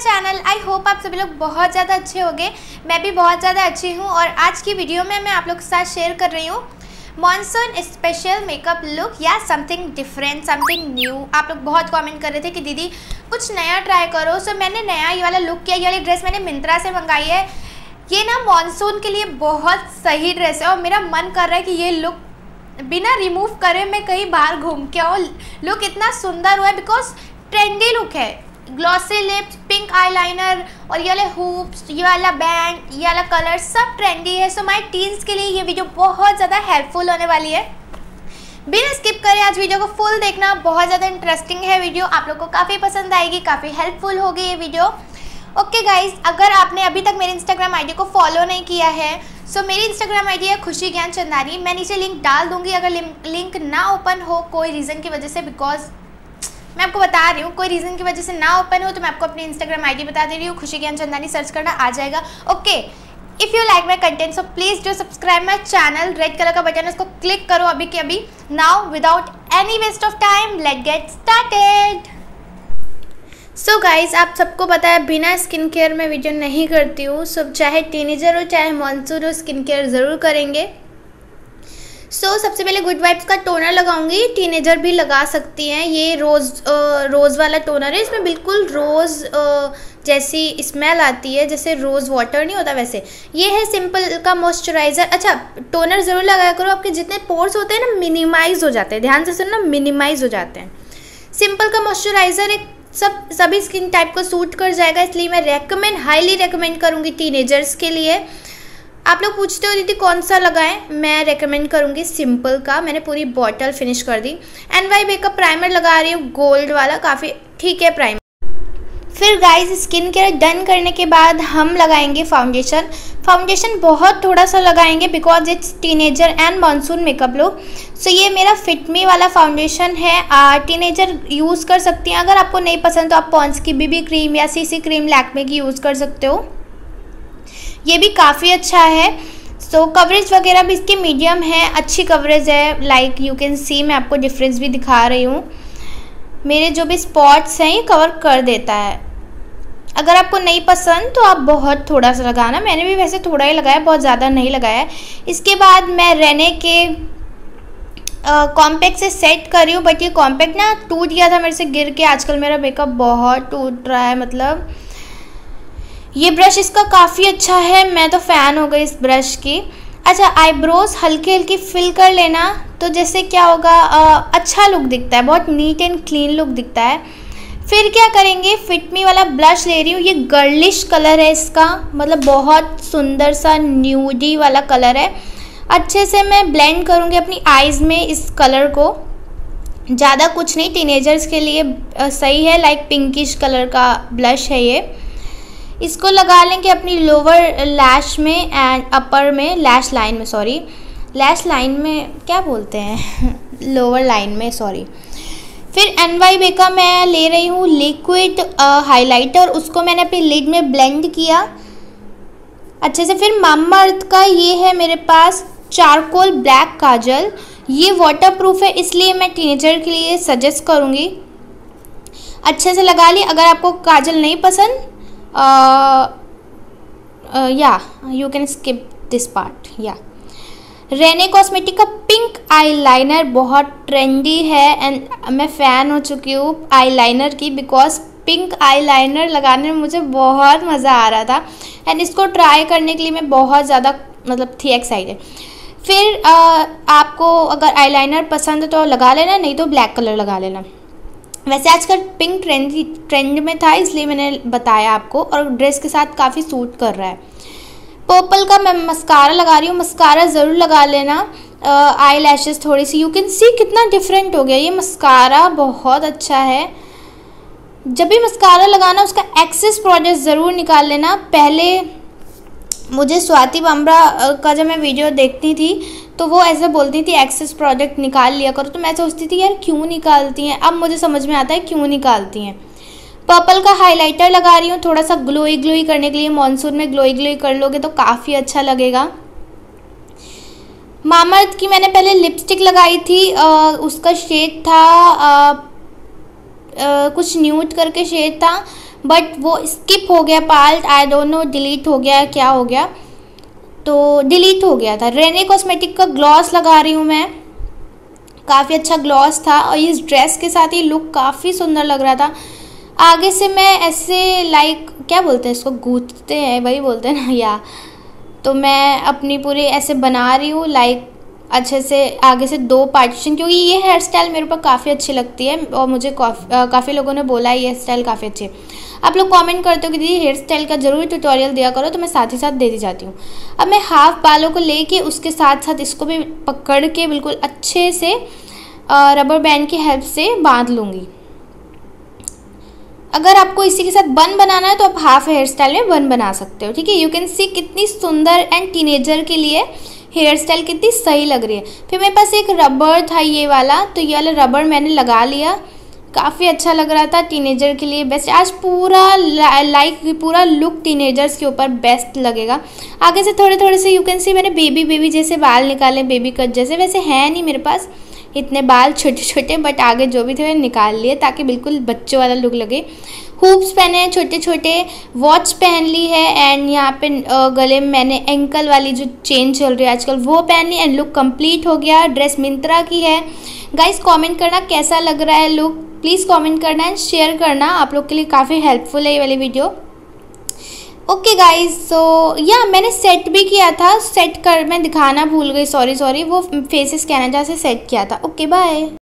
आप सभी लोग बहुत ज़्यादा अच्छे होंगे। मैं भी बहुत ज़्यादा अच्छी हूँ और आज की वीडियो में मैं आप लोग के साथ शेयर कर रही हूँ। मॉनसून स्पेशल मेकअप लुक या समथिंग डिफरेंट समथिंग न्यू आप लोग बहुत कमेंट कर रहे थे कि दीदी, कुछ नया ट्राई करो। सो मैंने नया ये वाला लुक किया, ये वाली ड्रेस मैंने मिंत्रा से मंगाई है। ये ना मॉनसून के लिए बहुत सही ड्रेस है और मेरा मन कर रहा है कि ये लुक बिना रिमूव करे मैं कहीं बाहर घूम के आऊँ। लुक इतना सुंदर हुआ है बिकॉज़ ट्रेंडी लुक है। ग्लॉसी लिप्स पिंक आईलाइनर और ये वाले हुप्स ये वाला बैंड ये वाला कलर सब ट्रेंडी है। सो माय टीन्स के लिए ये वीडियो बहुत ज़्यादा हेल्पफुल होने वाली है। बिना स्किप करें आज वीडियो को फुल देखना। बहुत ज़्यादा इंटरेस्टिंग है वीडियो आप लोग को काफ़ी पसंद आएगी काफ़ी हेल्पफुल होगी ये वीडियो ओके okay गाइज़ अगर आपने अभी तक मेरे इंस्टाग्राम आईडी को फॉलो नहीं किया है सो so, मेरी इंस्टाग्राम आईडी है खुशी ज्ञान चंदानी मैं नीचे लिंक डाल दूँगी। अगर लिंक ना ओपन हो कोई रीज़न की वजह से बिकॉज़ मैं आपको बता रही हूँ, कोई रीज़न की वजह से ना ओपन हो तो मैं आपको अपनी इंस्टाग्राम आईडी बता दे रही हूँ, खुशी ज्ञान चंदानी सर्च करना आ जाएगा। Okay if you like my content so please do subscribe my channel red colour का बटन है, उसको क्लिक करो अभी के अभी। Now without any waste of time let get started so guys आप सबको पता है, बिना स्किन केयर में वीडियो नहीं करती हूँ सब चाहे टीनेजर हो, चाहे मानसून हो स्किन केयर ज़रूर करेंगे। सो so, सबसे पहले गुड वाइब्स का टोनर लगाऊँगी। टीनेजर भी लगा सकती हैं। ये रोज़ रोज़ वाला टोनर है। इसमें बिल्कुल रोज़ जैसी स्मेल आती है जैसे रोज़ वाटर नहीं होता वैसे। ये है सिंपल का मॉइस्चराइज़र अच्छा टोनर ज़रूर लगाया करो। आपके जितने पोर्स होते हैं ना मिनिमाइज़ हो जाते हैं। ध्यान से सुनना मिनिमाइज़ हो जाते हैं। सिंपल का मॉइस्चराइज़र एक सब सभी स्किन टाइप को सूट कर जाएगा। इसलिए मैं रेकमेंड हाईली रेकमेंड करूँगी टीनेजर्स के लिए। आप लोग पूछते हो दीदी कौन सा लगाएँ मैं रेकमेंड करूँगी सिंपल का। मैंने पूरी बॉटल फिनिश कर दी। एन वाई का प्राइमर लगा रही हूँ गोल्ड वाला, काफ़ी ठीक है प्राइमर फिर गाइस स्किन केयर डन करने के बाद हम लगाएँगे फाउंडेशन फाउंडेशन बहुत थोड़ा सा लगाएँगे because it's teenager and monsoon makeup look so ये मेरा फिटमी वाला फाउंडेशन है। टीनेजर यूज़ कर सकती हैं। अगर आपको नहीं पसंद तो आप पॉन्स की बीबी क्रीम या सीसी क्रीम लैकमे की यूज़ कर सकते हो। ये भी काफ़ी अच्छा है। सो so, कवरेज वगैरह भी इसकी मीडियम है अच्छी कवरेज है। लाइक यू कैन सी मैं आपको डिफरेंस भी दिखा रही हूँ। मेरे जो भी स्पॉट्स हैं ये कवर कर देता है। अगर आपको नहीं पसंद तो आप बहुत थोड़ा सा लगाना। मैंने भी वैसे थोड़ा ही लगाया बहुत ज़्यादा नहीं लगाया। इसके बाद मैं रहने के कॉम्पैक्ट से सेट कर रही हूँ बट ये कॉम्पैक्ट ना टूट गया था मेरे से गिर के। आजकल मेरा मेकअप बहुत टूट रहा है मतलब ये ब्रश इसका काफ़ी अच्छा है। मैं तो फ़ैन हो गई इस ब्रश की। अच्छा आईब्रोज हल्की हल्की फिल कर लेना। तो जैसे क्या होगा आ, अच्छा लुक दिखता है बहुत नीट एंड क्लीन लुक दिखता है। फिर क्या करेंगे फिटमी वाला ब्लश ले रही हूँ। ये गर्लिश कलर है इसका। मतलब बहुत सुंदर सा न्यूडी वाला कलर है। अच्छे से मैं ब्लेंड करूँगी अपनी आइज़ में इस कलर को। ज़्यादा कुछ नहीं टीनेजर्स के लिए सही है। लाइक पिंकिश कलर का ब्लश है ये। इसको लगा लेंगे अपनी लोअर लैश में एंड अपर में लैश लाइन में सॉरी लैश लाइन में क्या बोलते हैं? लोअर लाइन में सॉरी फिर एन वाई बे का मैं ले रही हूँ लिक्विड हाइलाइटर उसको मैंने अपनी लिड में ब्लेंड किया। अच्छे से फिर मामा अर्थ का ये है मेरे पास चारकोल ब्लैक काजल। ये वाटर प्रूफ है, इसलिए मैं टीनेजर के लिए सजेस्ट करूँगी। अच्छे से लगा ली। अगर आपको काजल नहीं पसंद या you can skip this part या रेने कॉस्मेटिक का पिंक आईलाइनर बहुत ट्रेंडी है एंड मैं फ़ैन हो चुकी हूँ आईलाइनर की बिकॉज़ पिंक आईलाइनर लगाने में मुझे बहुत मज़ा आ रहा था एंड इसको ट्राई करने के लिए मैं बहुत ज़्यादा मतलब थी एक्साइटेड फिर आ, आपको अगर आईलाइनर पसंद है तो लगा लेना नहीं तो ब्लैक कलर लगा लेना। वैसे आजकल पिंक ट्रेंड ट्रेंड में था, इसलिए मैंने बताया आपको और ड्रेस के साथ काफ़ी सूट कर रहा है। पर्पल का मैं मस्कारा लगा रही हूँ मस्कारा ज़रूर लगा लेना। आई लैशेज थोड़ी सी यू कैन सी कितना डिफरेंट हो गया। ये मस्कारा बहुत अच्छा है। जब भी मस्कारा लगाना, उसका एक्सेस प्रोडक्ट ज़रूर निकाल लेना। पहले मुझे स्वाति बाम्बरा का जब मैं वीडियो देखती थी तो वो ऐसे बोलती थी एक्सेस प्रोजेक्ट निकाल लिया करो। तो मैं सोचती थी यार क्यों निकालती हैं? अब मुझे समझ में आता है क्यों निकालती हैं। पर्पल का हाइलाइटर लगा रही हूँ थोड़ा सा ग्लोई ग्लोई करने के लिए मानसून में ग्लोई ग्लोई कर लोगे तो काफ़ी अच्छा लगेगा। मामर्थ की मैंने पहले लिपस्टिक लगाई थी आ, उसका शेड था आ, आ, कुछ न्यूट करके शेड था बट वो स्किप हो गया part I don't know delete हो गया क्या हो गया। तो डिलीट हो गया था। रेने कॉस्मेटिक का ग्लॉस लगा रही हूँ मैं। काफ़ी अच्छा ग्लॉस था और इस ड्रेस के साथ ही लुक काफ़ी सुंदर लग रहा था। आगे से मैं ऐसे लाइक क्या बोलते हैं इसको? गूंथते हैं, वही बोलते हैं ना, या। तो मैं अपनी पूरी ऐसे बना रही हूँ लाइक अच्छे से आगे से दो पार्टीशन क्योंकि ये हेयर स्टाइल मेरे ऊपर काफ़ी अच्छी लगती है और मुझे काफ़ी लोगों ने बोला है, ये हेयर स्टाइल काफ़ी अच्छी है। आप लोग कमेंट करते हो कि दीदी हेयर स्टाइल का ज़रूर ट्यूटोरियल दिया करो तो मैं साथ ही साथ दे दी जाती हूँ। अब मैं हाफ़ बालों को लेके उसके साथ साथ इसको भी पकड़ के बिल्कुल अच्छे से रबर बैंड की हेल्प से बाँध लूँगी। अगर आपको इसी के साथ बन बनाना है तो आप हाफ़ हेयर स्टाइल में बन बना सकते हो, ठीक है? यू कैन सी कितनी सुंदर एंड टीनेजर के लिए हेयर स्टाइल कितनी सही लग रही है। फिर मेरे पास एक रबर था ये वाला तो ये वाला रबर मैंने लगा लिया। काफ़ी अच्छा लग रहा था टीनेजर के लिए। बेस्ट आज पूरा लाइक पूरा लुक टीनेजर्स के ऊपर बेस्ट लगेगा। आगे से थोड़े थोड़े से यू कैन सी मैंने बेबी बेबी जैसे बाल निकाले बेबी कट जैसे। वैसे हैं नहीं मेरे पास इतने बाल छोटे छोटे बट आगे जो भी थे वे निकाल लिए ताकि बिल्कुल बच्चों वाला लुक लगे। हुप्स पहने हैं छोटे छोटे वॉच पहन ली है एंड यहाँ पे गले में मैंने एंकल वाली जो चेन चल रही है आजकल, वो पहन ली एंड लुक कंप्लीट हो गया। ड्रेस मिंत्रा की है। गाइस कमेंट करना कैसा लग रहा है लुक प्लीज़ कमेंट करना एंड शेयर करना। आप लोग के लिए काफ़ी हेल्पफुल है ये वाली वीडियो ओके गाइज़ सो या मैंने सेट भी किया था। सेट कर मैं दिखाना भूल गई सॉरी सॉरी वो फेसेस जहाँ से सेट किया था। Okay okay, bye